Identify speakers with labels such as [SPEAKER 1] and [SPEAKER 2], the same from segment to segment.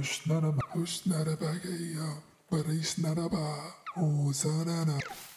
[SPEAKER 1] Bushnaraba, Bushnarabagaya, Barishnaraba, Ozarana.
[SPEAKER 2] Dalam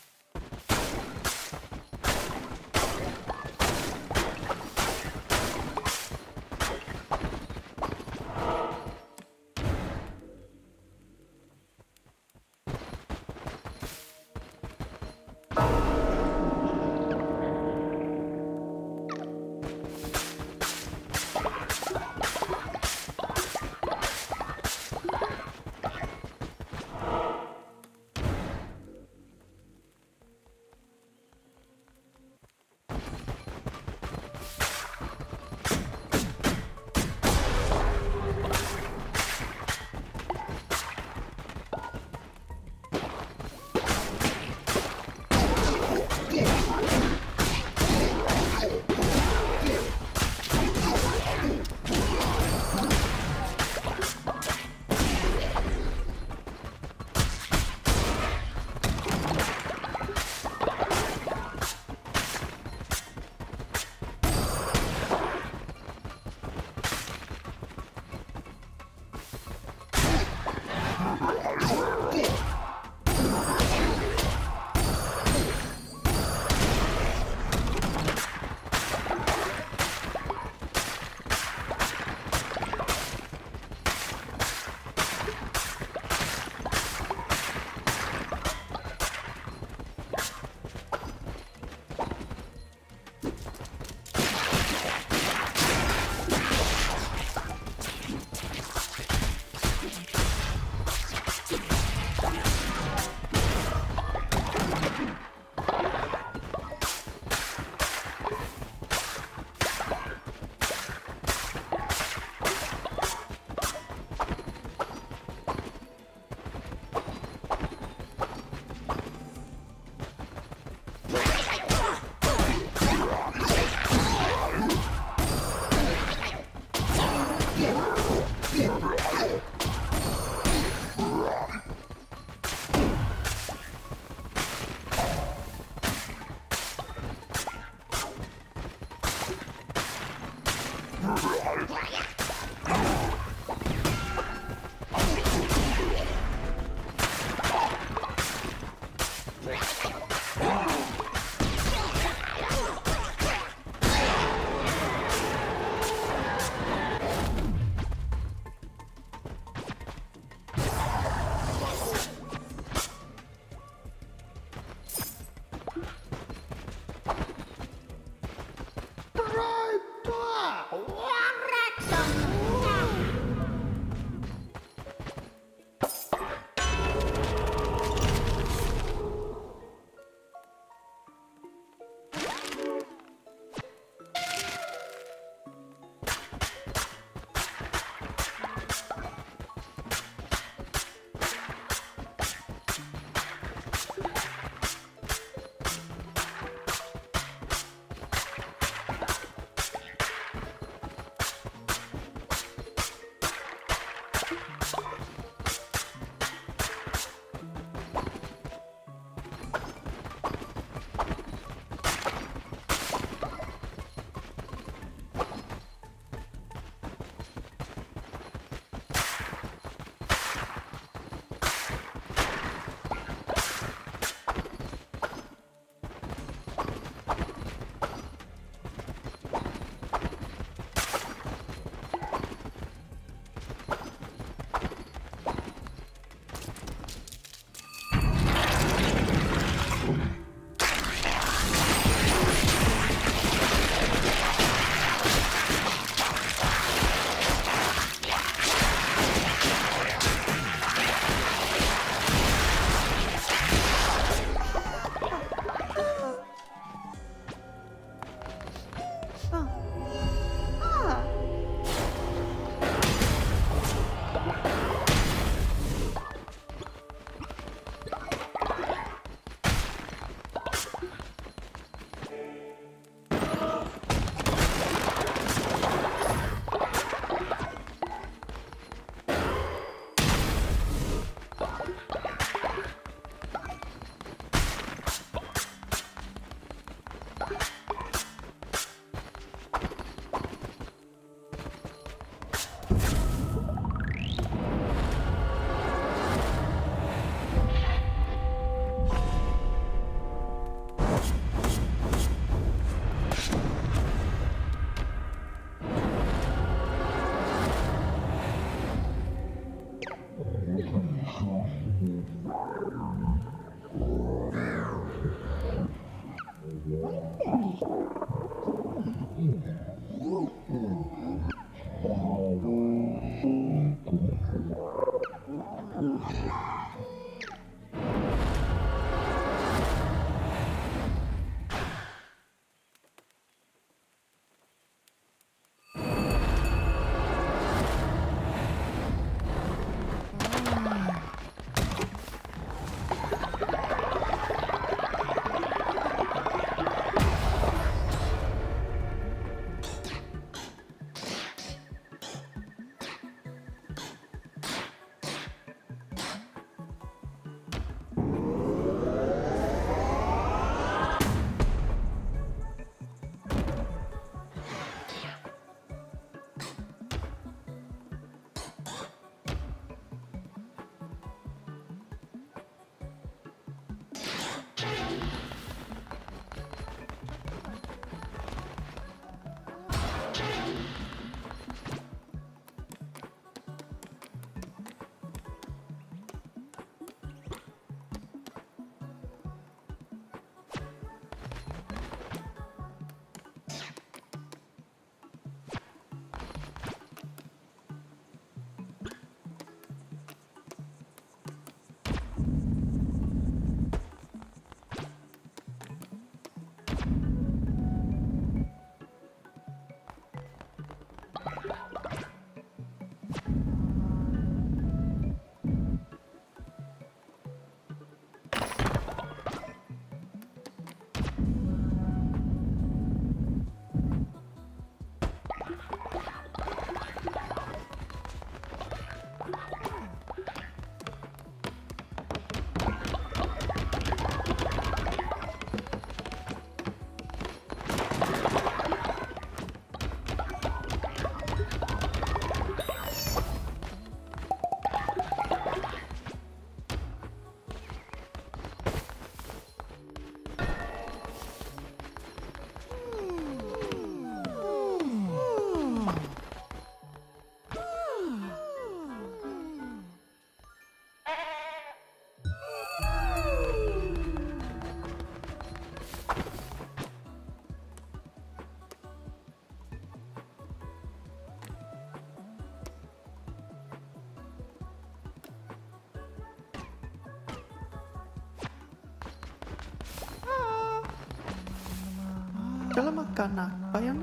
[SPEAKER 2] Nakkanakkaya.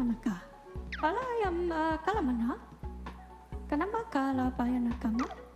[SPEAKER 2] kalamanaka. Palayam eh,
[SPEAKER 3] kalamana. Kanama kalapayanakama. Kanama kalapayanakama.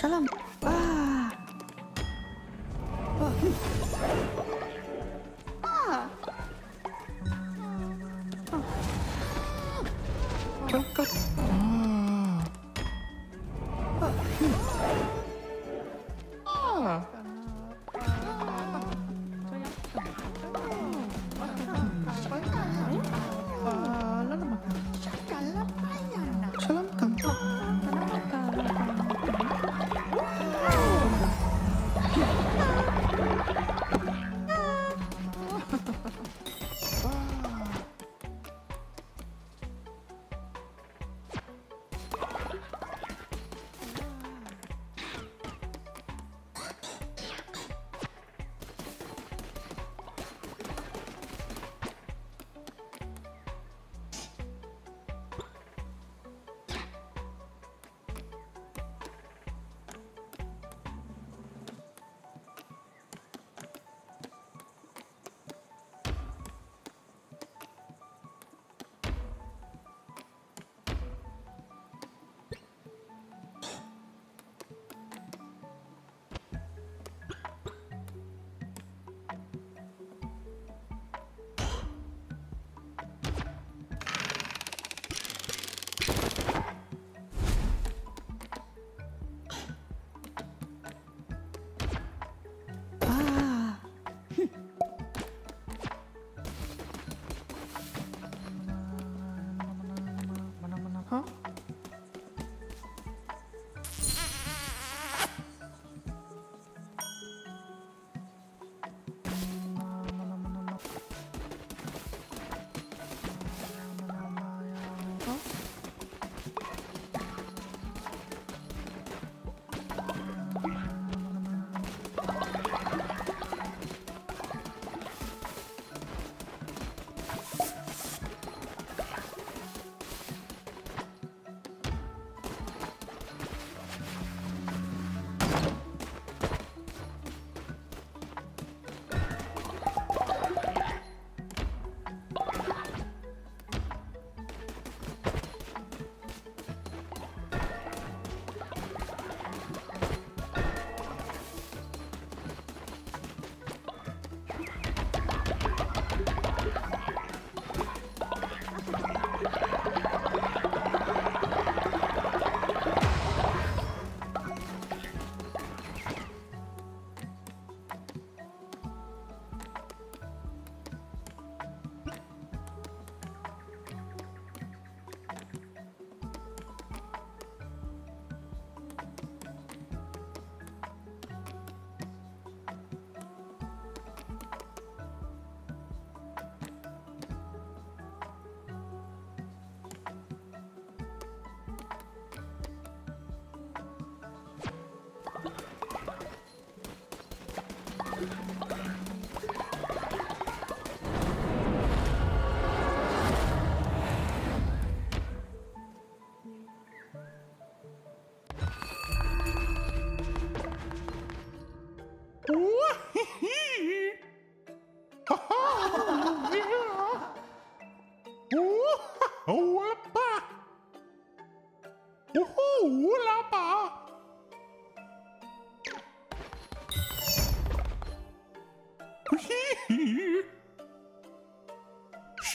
[SPEAKER 2] سلام.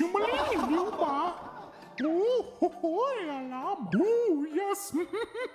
[SPEAKER 4] Shumalini, viu, pá? Oh, oh, alarm. Oh, yes.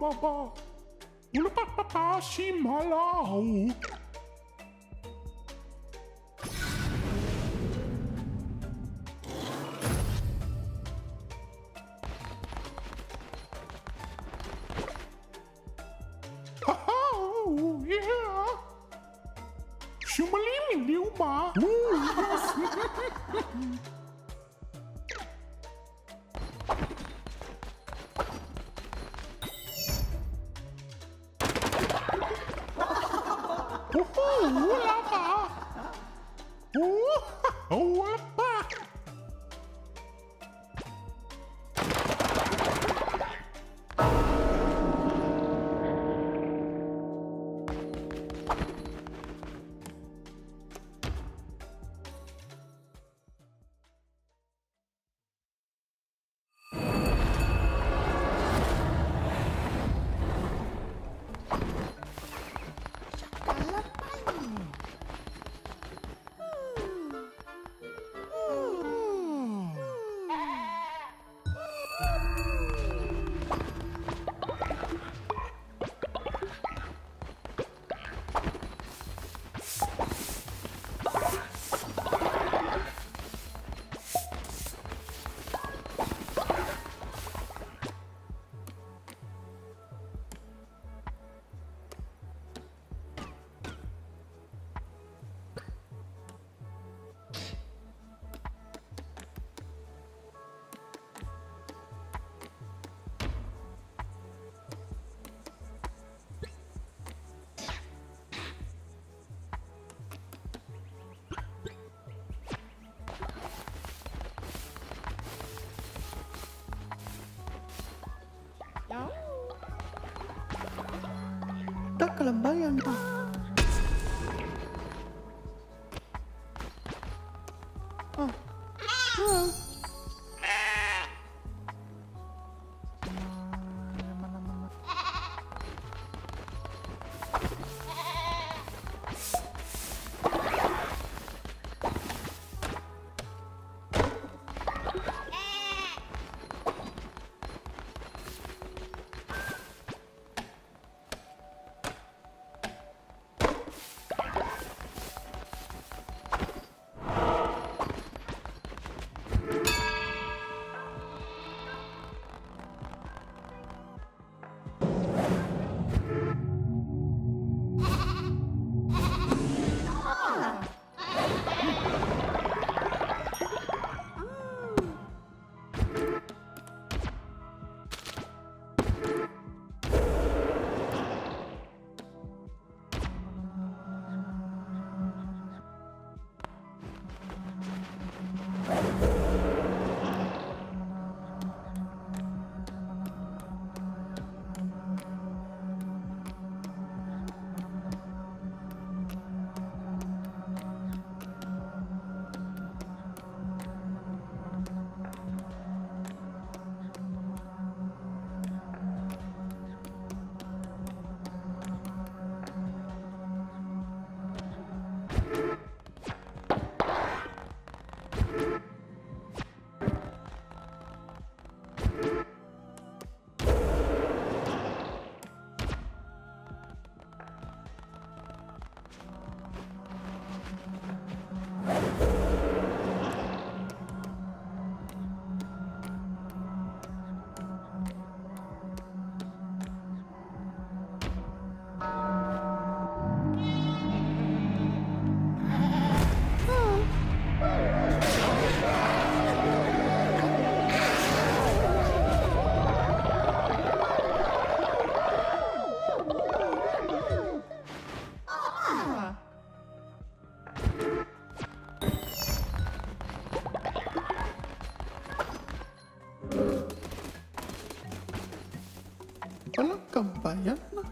[SPEAKER 4] baba. Ulupat papa
[SPEAKER 3] Lembaga.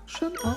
[SPEAKER 3] 什么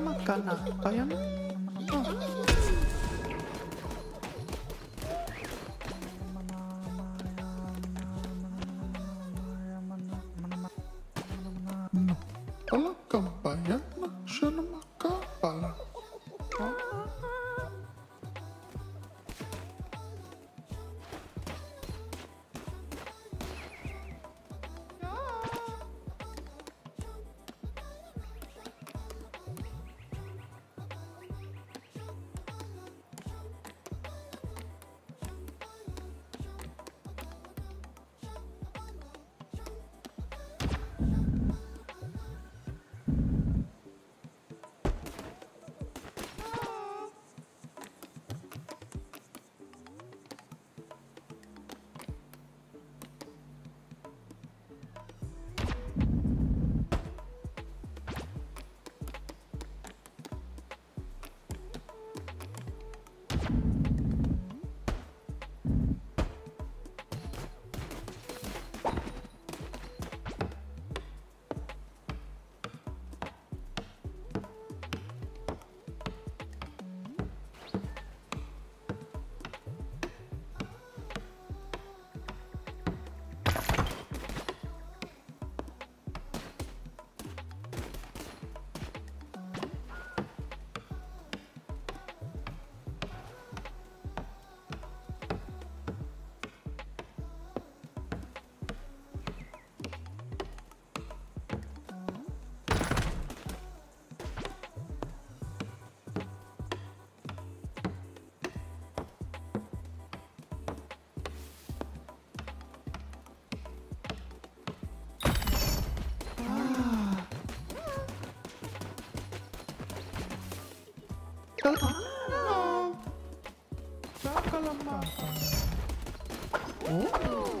[SPEAKER 3] 山かな。や山お？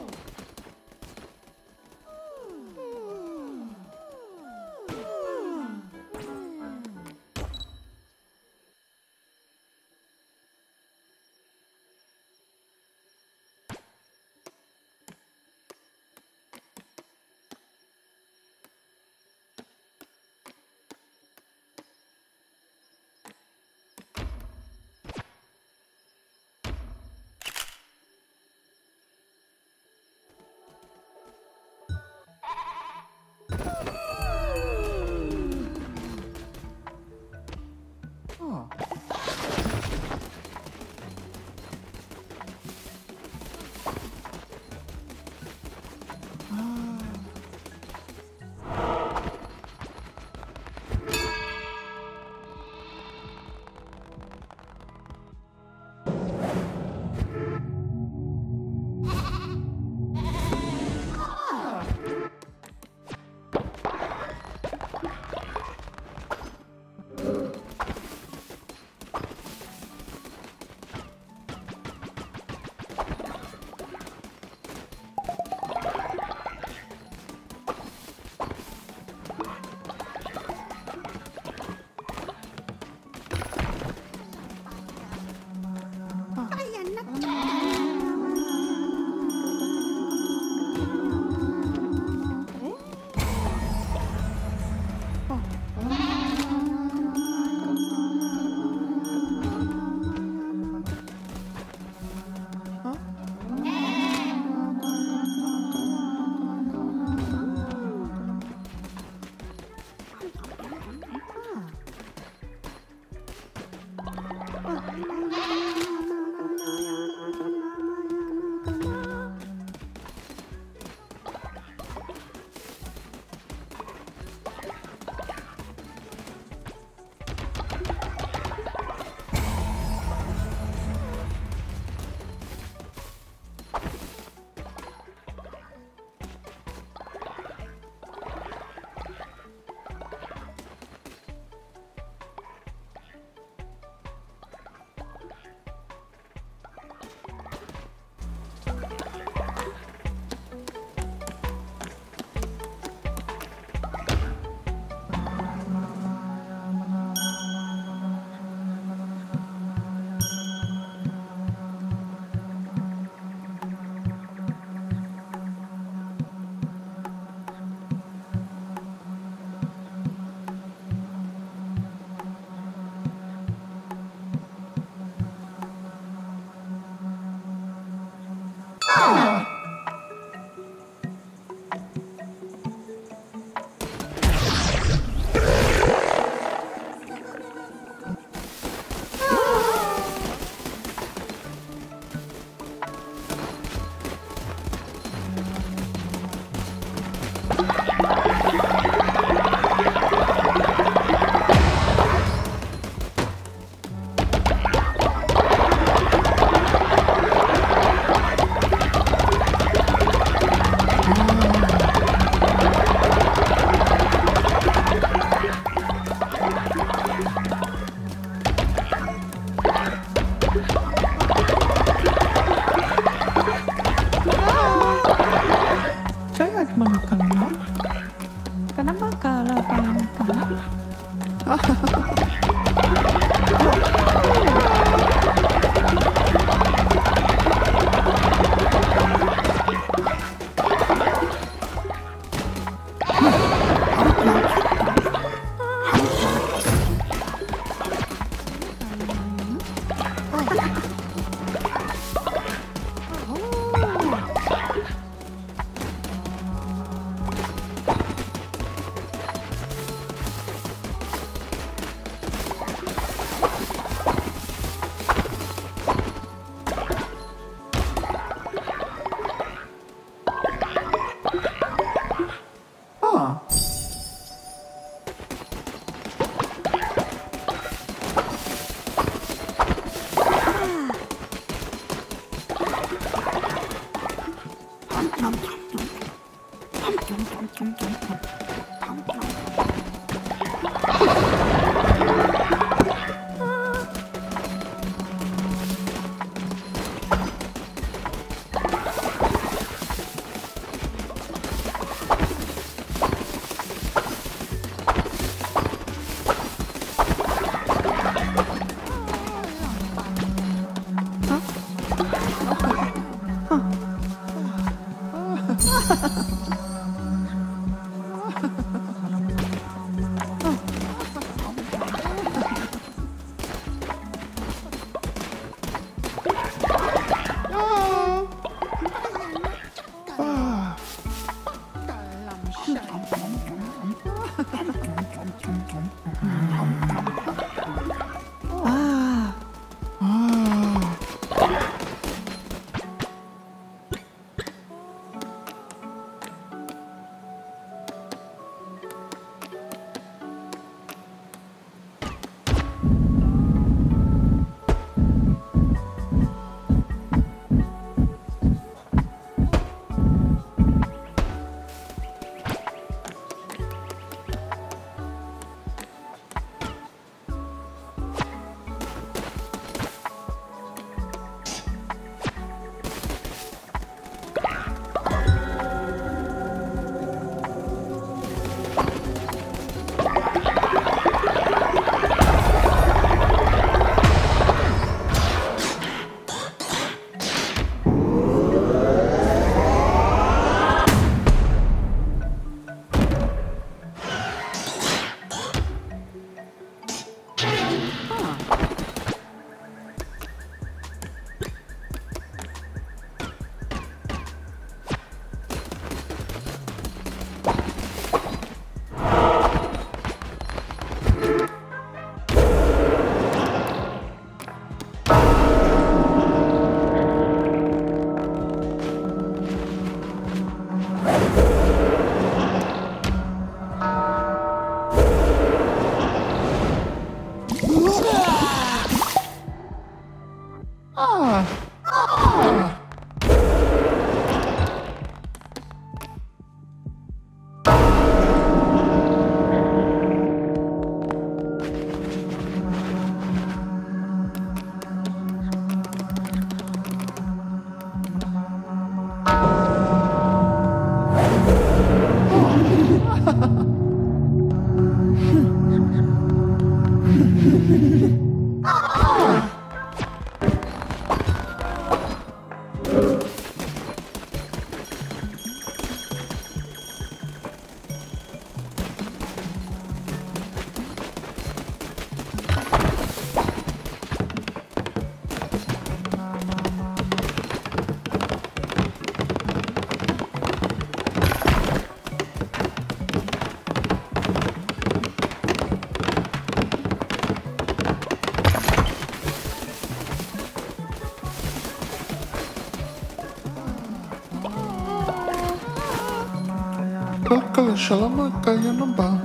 [SPEAKER 3] Shalama Kayanamba.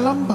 [SPEAKER 2] Shalamba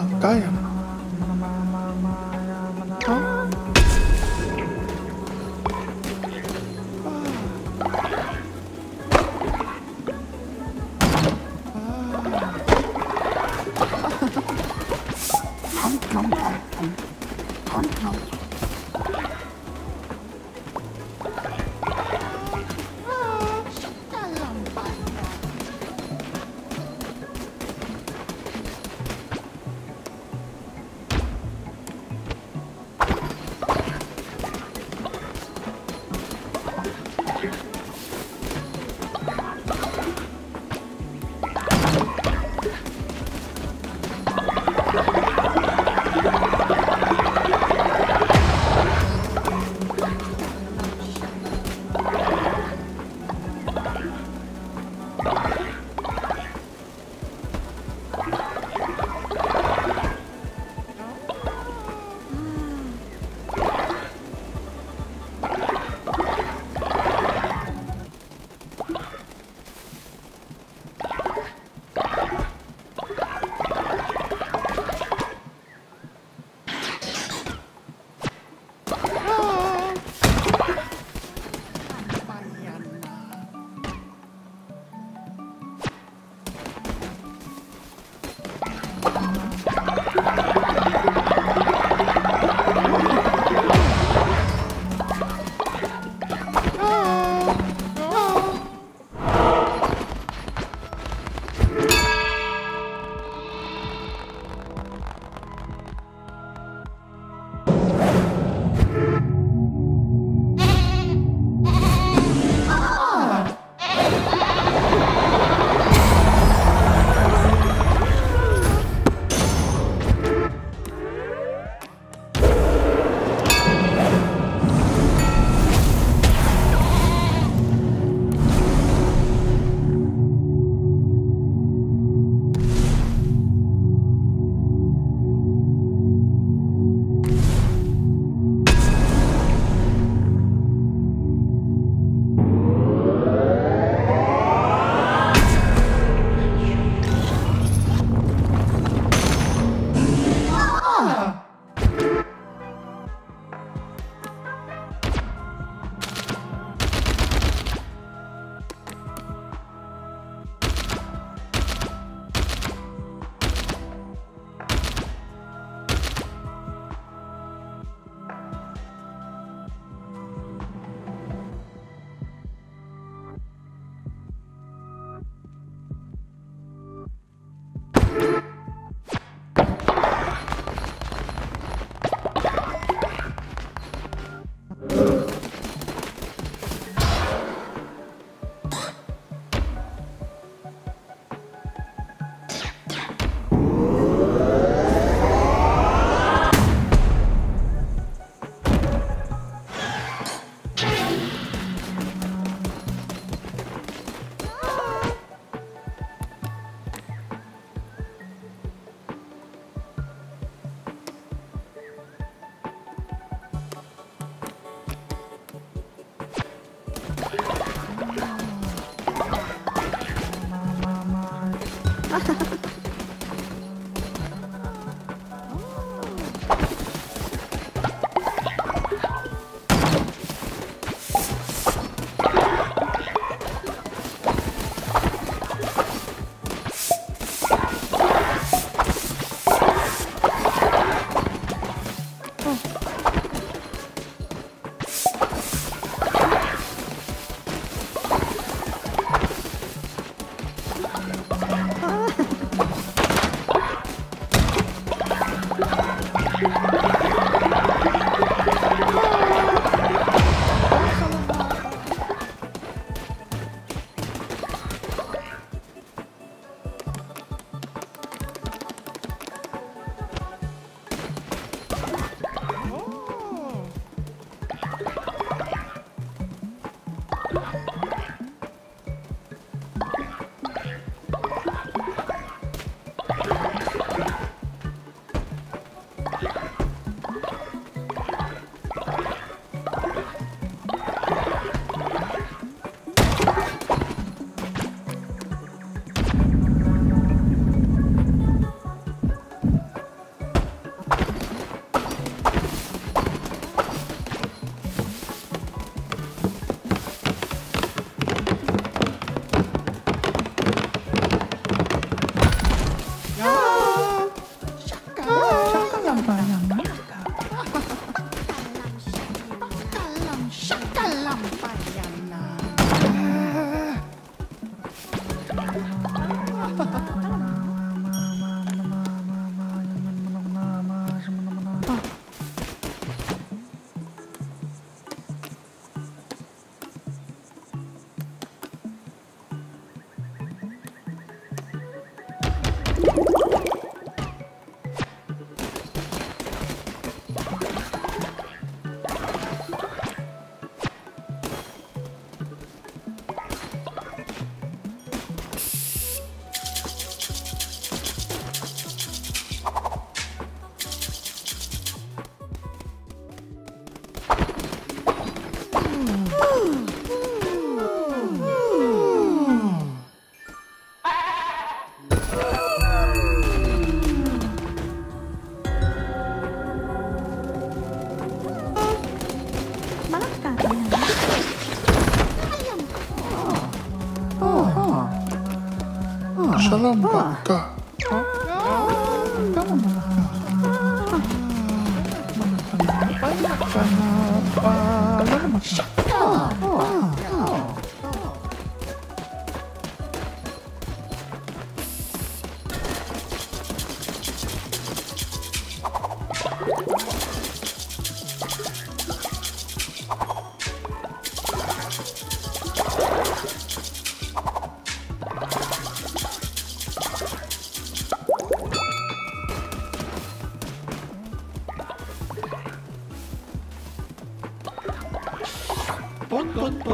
[SPEAKER 3] バカ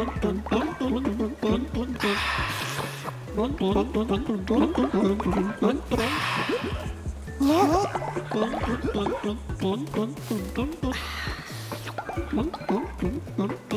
[SPEAKER 2] Shaka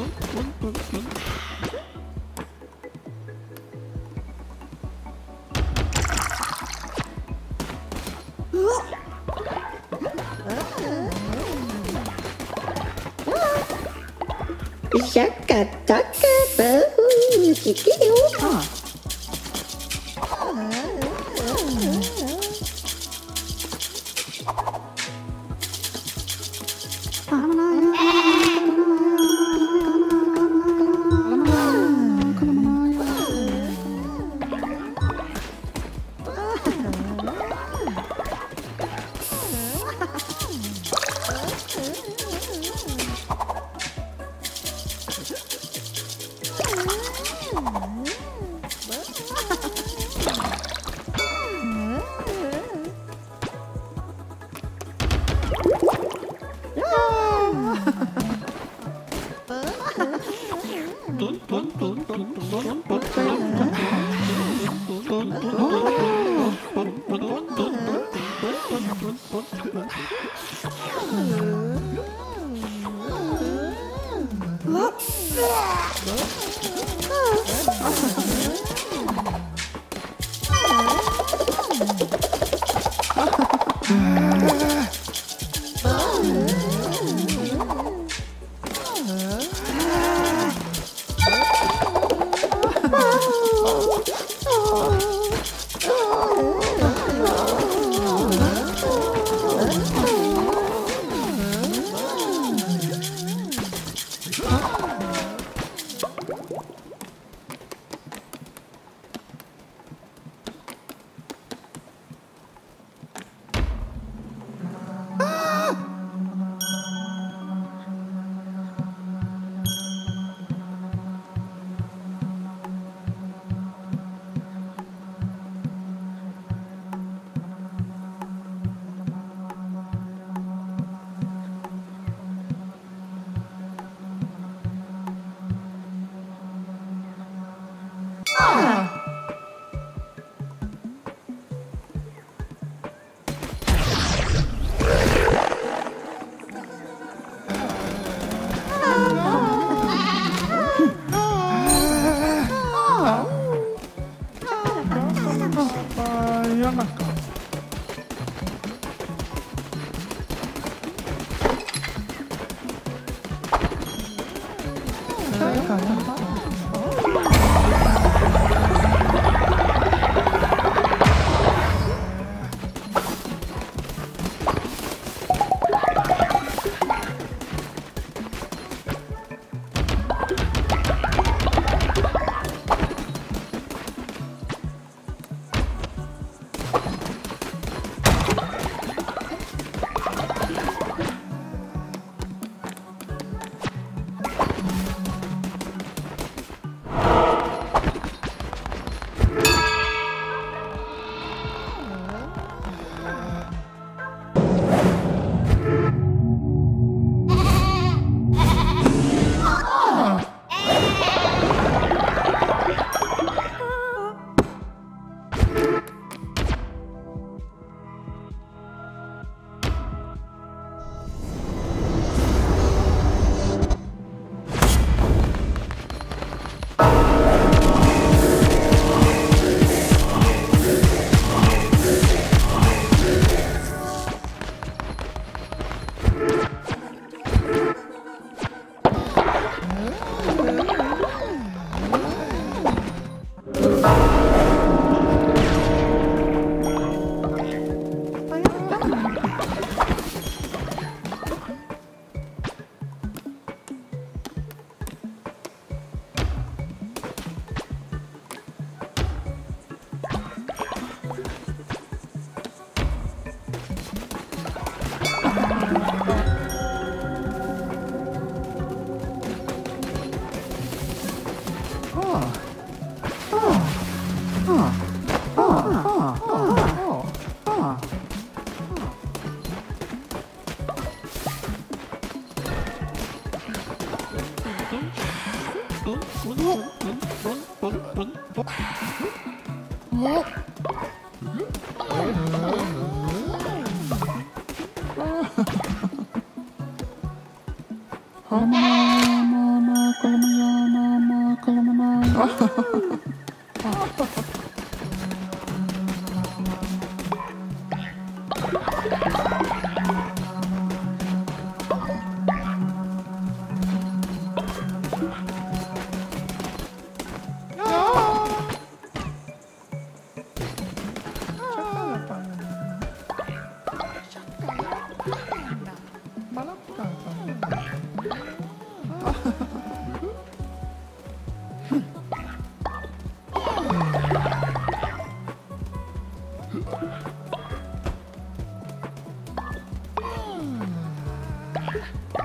[SPEAKER 3] Ha.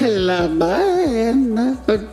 [SPEAKER 2] Shakalaman. Chutkam.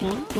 [SPEAKER 3] Oh,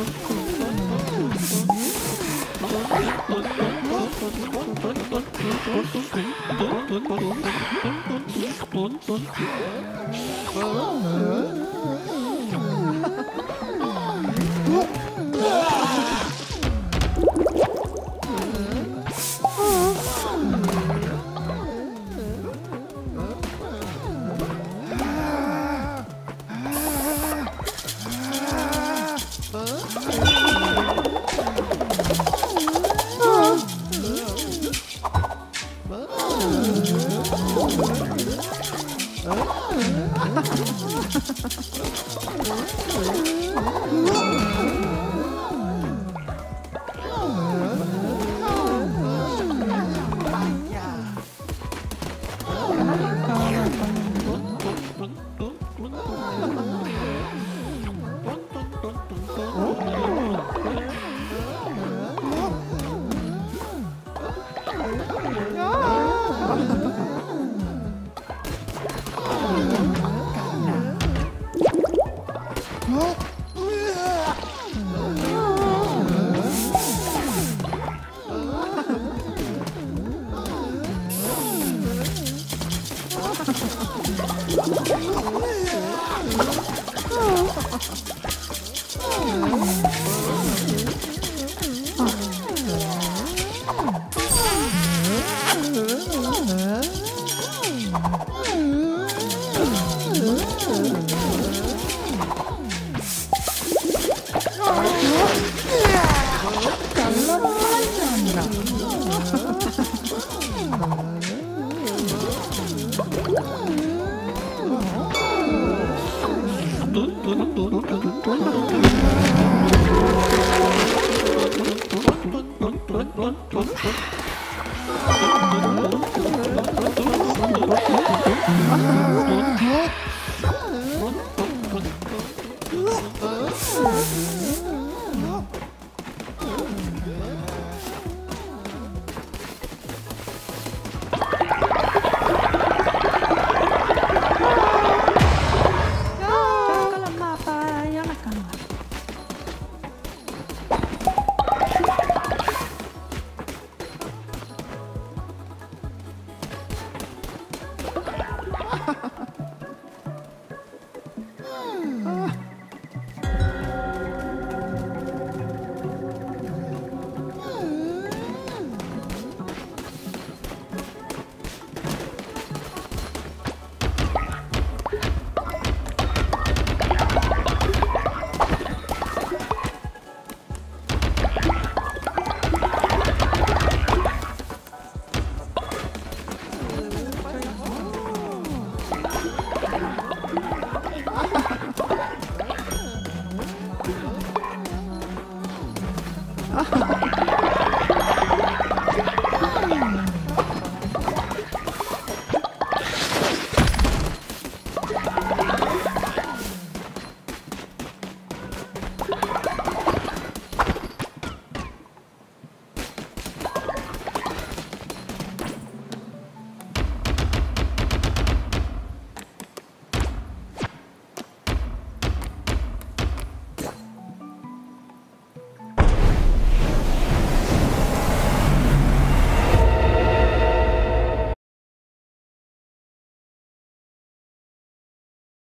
[SPEAKER 3] What?